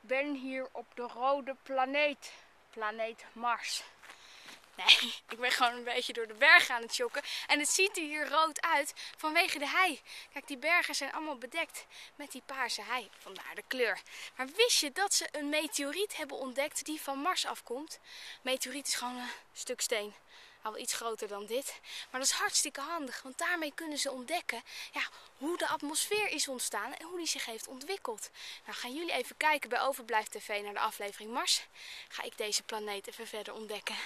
ben hier op de rode planeet. Planeet Mars. Nee, ik ben gewoon een beetje door de bergen aan het chokken. En het ziet er hier rood uit vanwege de hei. Kijk, die bergen zijn allemaal bedekt met die paarse hei. Vandaar de kleur. Maar wist je dat ze een meteoriet hebben ontdekt die van Mars afkomt? Meteoriet is gewoon een stuk steen. Wel iets groter dan dit. Maar dat is hartstikke handig, want daarmee kunnen ze ontdekken ja, hoe de atmosfeer is ontstaan en hoe die zich heeft ontwikkeld. Nou, gaan jullie even kijken bij Overblijf TV naar de aflevering Mars. Ga ik deze planeet even verder ontdekken.